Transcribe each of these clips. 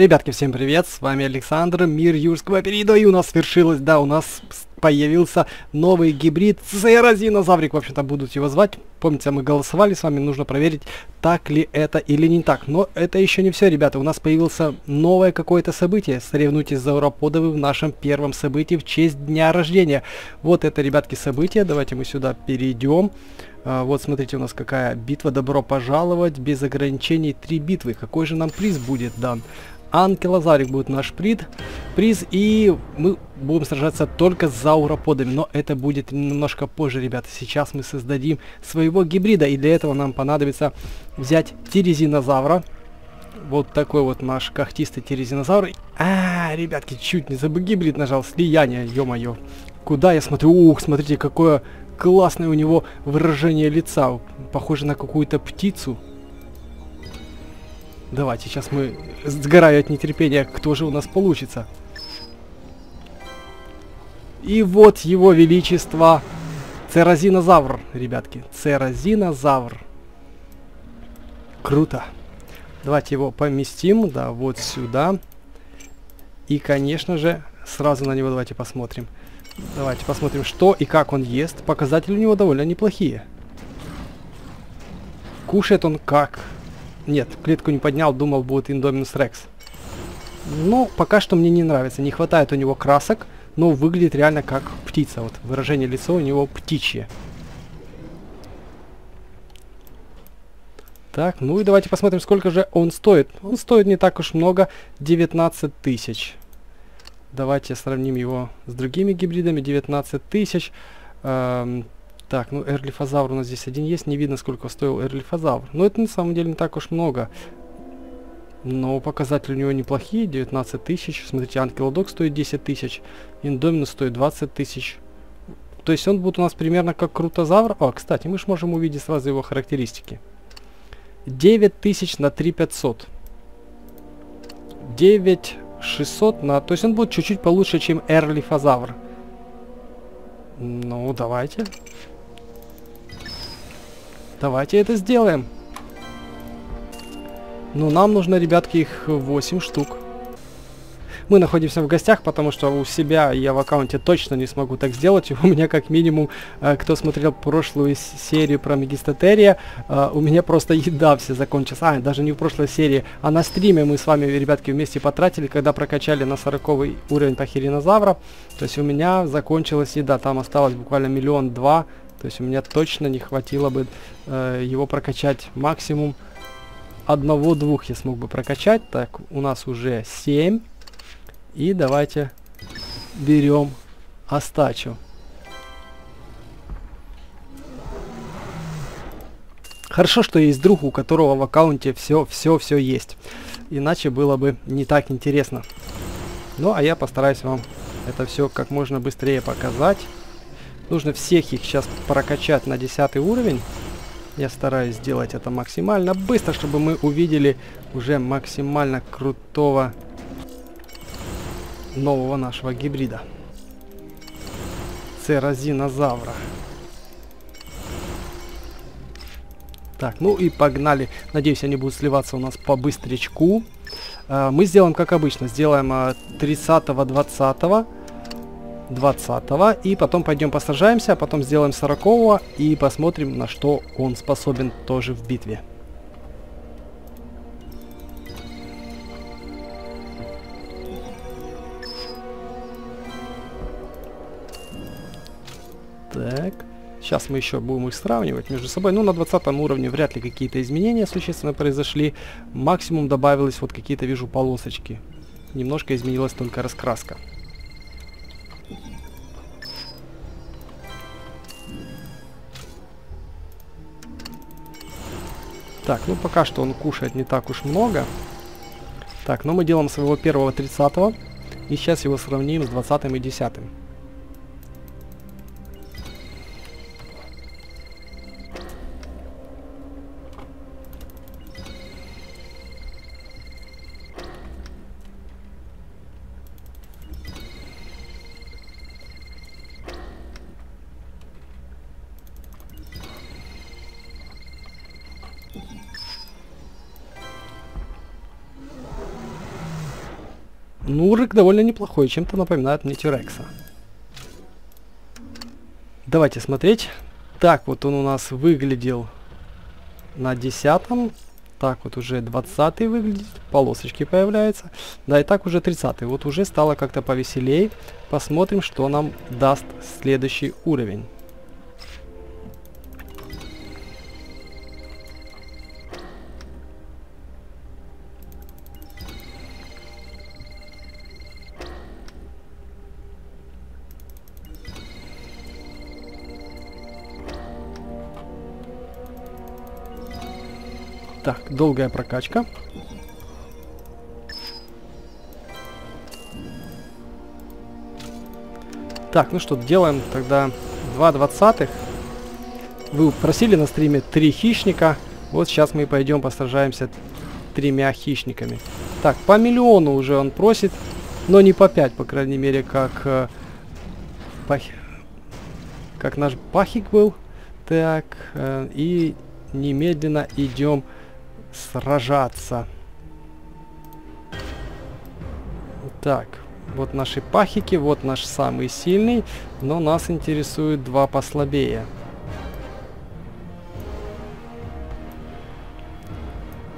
Ребятки, всем привет, с вами Александр, мир юрского периода, и у нас свершилось, да, у нас появился новый гибрид Церозинозаврик, в общем-то, будут его звать. Помните, мы голосовали с вами, нужно проверить, так ли это или не так. Но это еще не все, ребята, у нас появился новое какое-то событие. Соревнуйтесь за уроподовы в нашем первом событии в честь дня рождения. Вот это, ребятки, событие, давайте мы сюда перейдем. А, вот смотрите, у нас какая битва. Добро пожаловать. Без ограничений три битвы. Какой же нам приз будет дан? Анкилозаврик будет наш прид, приз, и мы будем сражаться только с зауроподами, но это будет немножко позже, ребята. Сейчас мы создадим своего гибрида, и для этого нам понадобится взять тирезинозавра. Вот такой вот наш когтистый тирезинозавр. А, ребятки, чуть не забыл гибрид нажал, слияние, ё-моё. Куда я смотрю? Ух, смотрите, какое классное у него выражение лица. Похоже на какую-то птицу. Давайте, сейчас мы сгораю от нетерпения, кто же у нас получится. И вот его величество Церозинозавр, ребятки. Церозинозавр. Круто. Давайте его поместим, да, вот сюда. И, конечно же, сразу на него давайте посмотрим. Давайте посмотрим, что и как он ест. Показатели у него довольно неплохие. Кушает он как? Нет, клетку не поднял, думал будет Индоминус Рекс. Но пока что мне не нравится. Не хватает у него красок, но выглядит реально как птица. Вот выражение лица у него птичье. Так, ну и давайте посмотрим, сколько же он стоит. Он стоит не так уж много, 19 тысяч. Давайте сравним его с другими гибридами, 19 тысяч. Эм, так, ну эрлифозавр у нас здесь один есть, не видно сколько стоил эрлифозавр. Но это на самом деле не так уж много. Но показатели у него неплохие, 19 тысяч. Смотрите, анкилодок стоит 10 тысяч, индоминус стоит 20 тысяч. То есть он будет у нас примерно как крутозавр. О, кстати, мы же можем увидеть сразу его характеристики. 9000 на 3500. 9600 на... То есть он будет чуть-чуть получше, чем эрлифозавр. Ну, давайте. Давайте это сделаем. Ну, нам нужно, ребятки, их 8 штук. Мы находимся в гостях, потому что у себя я в аккаунте точно не смогу так сделать. У меня как минимум, э, кто смотрел прошлую серию про Мегистатерия, э, у меня просто еда все закончилась. А, даже не в прошлой серии, а на стриме мы с вами, ребятки, вместе потратили, когда прокачали на 40 уровень пахиринозавра. То есть у меня закончилась еда, там осталось буквально миллион два то есть у меня точно не хватило бы э, его прокачать максимум одного-двух я смог бы прокачать. Так, у нас уже 7. И давайте берем остачу. Хорошо, что есть друг, у которого в аккаунте все, все, все есть. Иначе было бы не так интересно. Ну, а я постараюсь вам это все как можно быстрее показать. Нужно всех их сейчас прокачать на 10 уровень. Я стараюсь сделать это максимально быстро, чтобы мы увидели уже максимально крутого нового нашего гибрида. Церозинозавра. Так, ну и погнали. Надеюсь, они будут сливаться у нас по быстрячку. Uh, мы сделаем, как обычно, сделаем uh, 30-20 20 и потом пойдем посажаемся, а потом сделаем 40 и посмотрим, на что он способен тоже в битве. Так. Сейчас мы еще будем их сравнивать между собой. Ну, на 20 уровне вряд ли какие-то изменения существенно произошли. Максимум добавилось вот какие-то, вижу, полосочки. Немножко изменилась только раскраска. Так, ну пока что он кушает не так уж много. Так, но ну мы делаем своего первого 30 -го, и сейчас его сравним с 20 и 10. -м. Нурик довольно неплохой, чем-то напоминает мне Тирекса. Давайте смотреть. Так вот он у нас выглядел на десятом. Так вот уже 20 выглядит, полосочки появляются. Да, и так уже 30 -й. Вот уже стало как-то повеселее. Посмотрим, что нам даст следующий уровень. Так, долгая прокачка. Так, ну что, делаем тогда 2 двадцатых. Вы просили на стриме 3 хищника. Вот сейчас мы пойдем посражаемся тремя хищниками. Так, по миллиону уже он просит, но не по 5, по крайней мере, как, э, пах... как наш пахик был. Так, э, и немедленно идем сражаться. Так, вот наши пахики, вот наш самый сильный, но нас интересуют два послабее.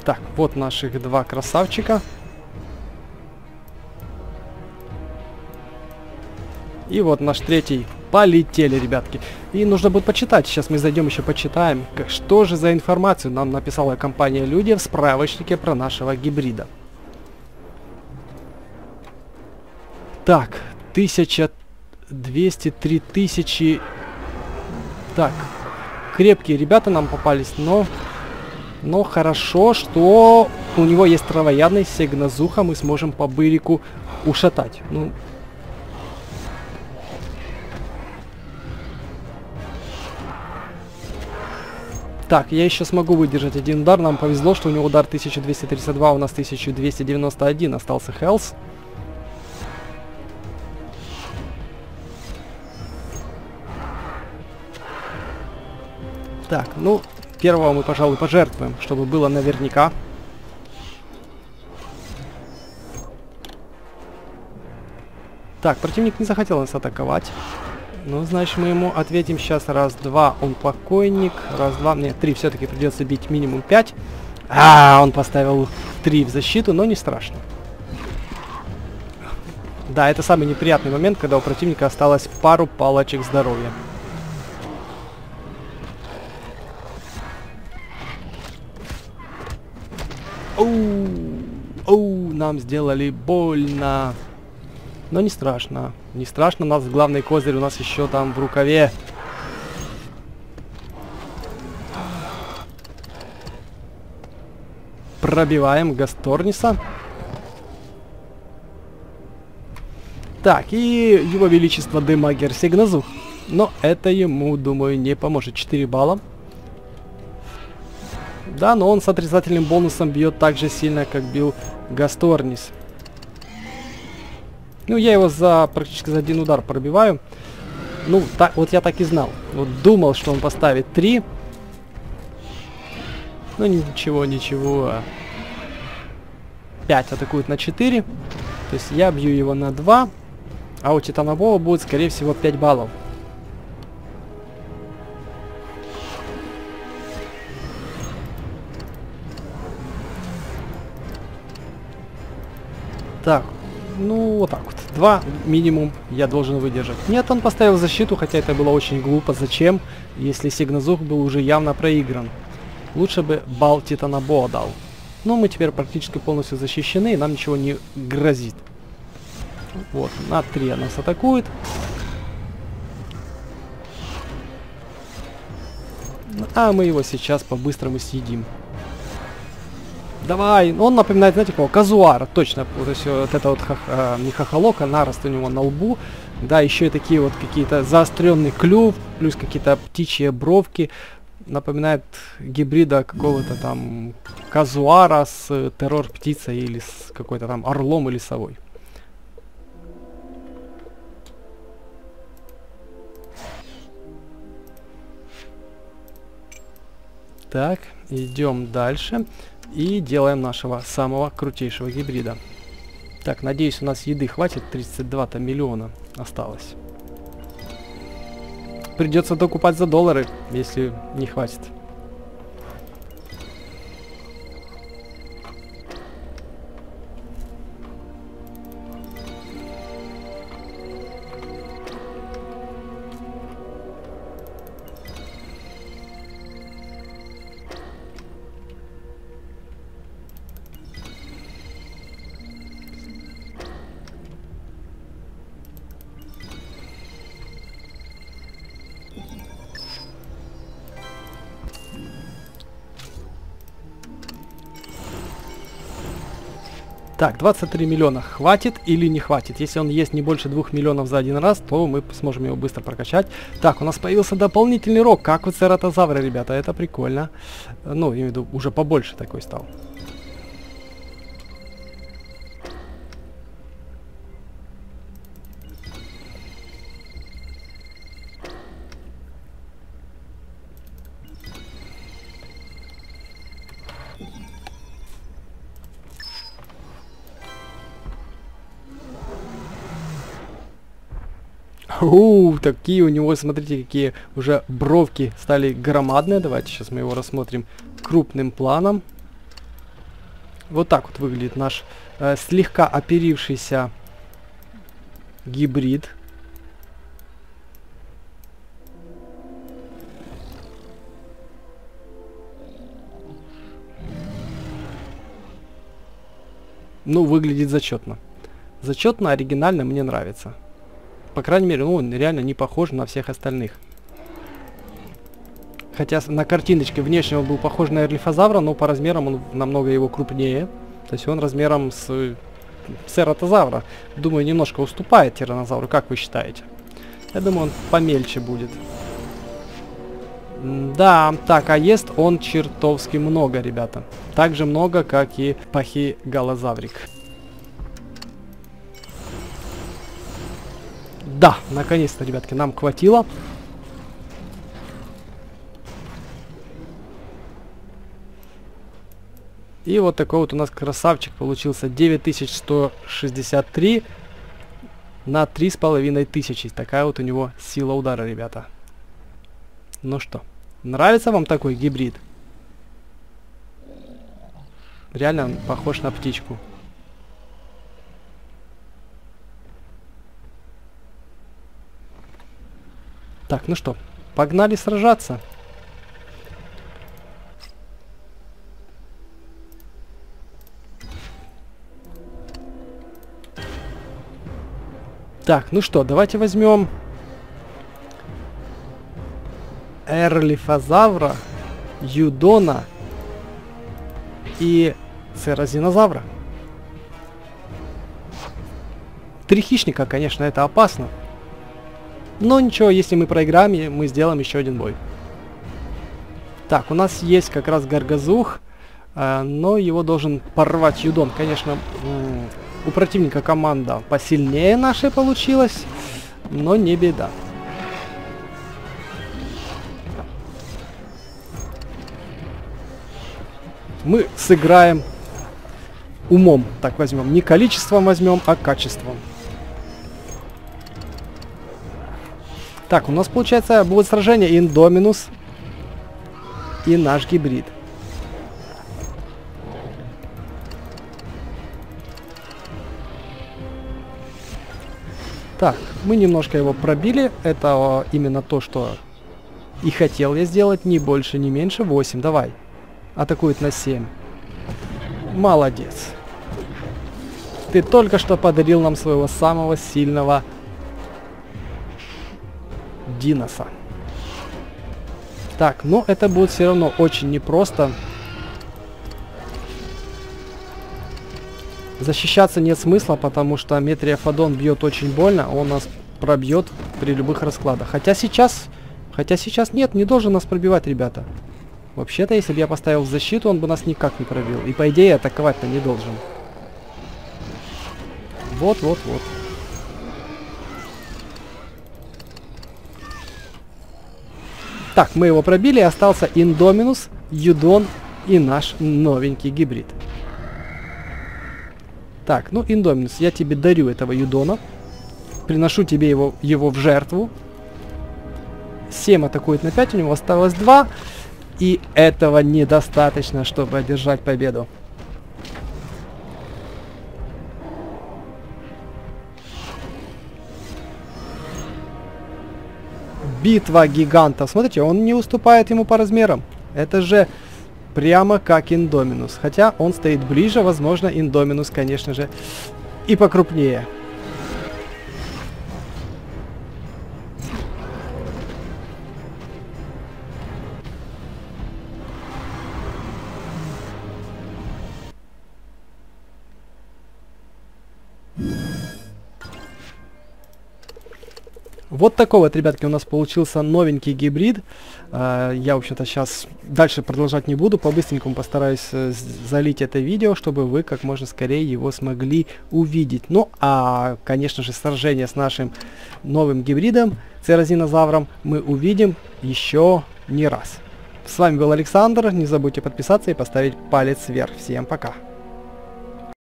Так, вот наших два красавчика. И вот наш третий Полетели, ребятки. И нужно будет почитать. Сейчас мы зайдем еще почитаем, как, что же за информацию нам написала компания Люди в справочнике про нашего гибрида. Так, 1200, 3000. Так, крепкие ребята нам попались, но... Но хорошо, что у него есть травоядный сегнозуха, мы сможем по бырику ушатать. Ну, Так, я еще смогу выдержать один удар. Нам повезло, что у него удар 1232, у нас 1291. Остался Хелс. Так, ну, первого мы, пожалуй, пожертвуем, чтобы было наверняка. Так, противник не захотел нас атаковать. Ну, значит, мы ему ответим сейчас раз-два. Он покойник. Раз-два. Нет, три все-таки придется бить минимум пять. А, он поставил три в защиту, но не страшно. Да, это самый неприятный момент, когда у противника осталось пару палочек здоровья. Оу, оу, нам сделали больно. Но не страшно. Не страшно, у нас главный козырь у нас еще там в рукаве. Пробиваем Гасторниса. Так, и его величество Демагер Сигназух. Но это ему, думаю, не поможет. 4 балла. Да, но он с отрицательным бонусом бьет так же сильно, как бил Гасторнис. Ну, я его за практически за один удар пробиваю. Ну, так, вот я так и знал. Вот думал, что он поставит 3. Ну, ничего, ничего. 5 атакует на 4. То есть я бью его на 2. А у Титанового будет, скорее всего, 5 баллов. Так, ну, вот так вот. Два минимум я должен выдержать. Нет, он поставил защиту, хотя это было очень глупо. Зачем, если Сигназух был уже явно проигран? Лучше бы бал Титанабо дал. Но мы теперь практически полностью защищены, и нам ничего не грозит. Вот, на 3 нас атакует. А мы его сейчас по-быстрому съедим. Давай. Он напоминает, знаете, кого? Казуара, точно. Вот, есть, вот это вот хах, э, не хохолок, а нарост у него на лбу. Да, еще и такие вот какие-то заостренный клюв, плюс какие-то птичьи бровки. Напоминает гибрида какого-то там казуара с э, террор-птицей или с какой-то там орлом или совой. Так, идем дальше. И делаем нашего самого крутейшего гибрида. Так, надеюсь, у нас еды хватит. 32 то миллиона осталось. Придется докупать за доллары, если не хватит. Так, 23 миллиона хватит или не хватит? Если он есть не больше 2 миллионов за один раз, то мы сможем его быстро прокачать. Так, у нас появился дополнительный рог, как у цератозавра, ребята, это прикольно. Ну, я имею в виду, уже побольше такой стал. У, такие у него, смотрите, какие уже бровки стали громадные. Давайте сейчас мы его рассмотрим крупным планом. Вот так вот выглядит наш э, слегка оперившийся гибрид. Ну, выглядит зачетно. Зачетно, оригинально, мне нравится. По крайней мере, ну, он реально не похож на всех остальных. Хотя на картиночке внешне он был похож на эрлифозавра, но по размерам он намного его крупнее. То есть он размером с цератозавра. Думаю, немножко уступает тиранозавру, как вы считаете? Я думаю, он помельче будет. Да, так, а ест он чертовски много, ребята. Так же много, как и пахигалозаврик. Да, наконец-то, ребятки, нам хватило. И вот такой вот у нас красавчик получился. 9163 на 3500. Такая вот у него сила удара, ребята. Ну что, нравится вам такой гибрид? Реально похож на птичку. Так, ну что, погнали сражаться. Так, ну что, давайте возьмем Эрлифозавра, Юдона и Церозинозавра. Три хищника, конечно, это опасно. Но ничего, если мы проиграем, мы сделаем еще один бой. Так, у нас есть как раз Гаргазух, э, но его должен порвать Юдон. Конечно, у противника команда посильнее нашей получилась, но не беда. Мы сыграем умом, так возьмем. Не количеством возьмем, а качеством. Так, у нас получается будет сражение Индоминус и наш гибрид. Так, мы немножко его пробили. Это именно то, что и хотел я сделать. Ни больше, ни меньше. 8, давай. Атакует на 7. Молодец. Ты только что подарил нам своего самого сильного Диноса. Так, но это будет все равно очень непросто. Защищаться нет смысла, потому что Метриофадон бьет очень больно, он нас пробьет при любых раскладах. Хотя сейчас... Хотя сейчас нет, не должен нас пробивать, ребята. Вообще-то, если бы я поставил защиту, он бы нас никак не пробил. И по идее атаковать-то не должен. Вот, вот, вот. Так, мы его пробили, остался Индоминус, Юдон и наш новенький гибрид. Так, ну, Индоминус, я тебе дарю этого Юдона. Приношу тебе его, его в жертву. 7 атакует на 5, у него осталось 2. И этого недостаточно, чтобы одержать победу. Битва гигантов. Смотрите, он не уступает ему по размерам. Это же прямо как Индоминус. Хотя он стоит ближе, возможно, Индоминус, конечно же, и покрупнее. Вот такой вот, ребятки, у нас получился новенький гибрид. Uh, я, в общем-то, сейчас дальше продолжать не буду. По-быстренькому постараюсь uh, залить это видео, чтобы вы как можно скорее его смогли увидеть. Ну, а, конечно же, сражение с нашим новым гибридом, церозинозавром, мы увидим еще не раз. С вами был Александр. Не забудьте подписаться и поставить палец вверх. Всем пока.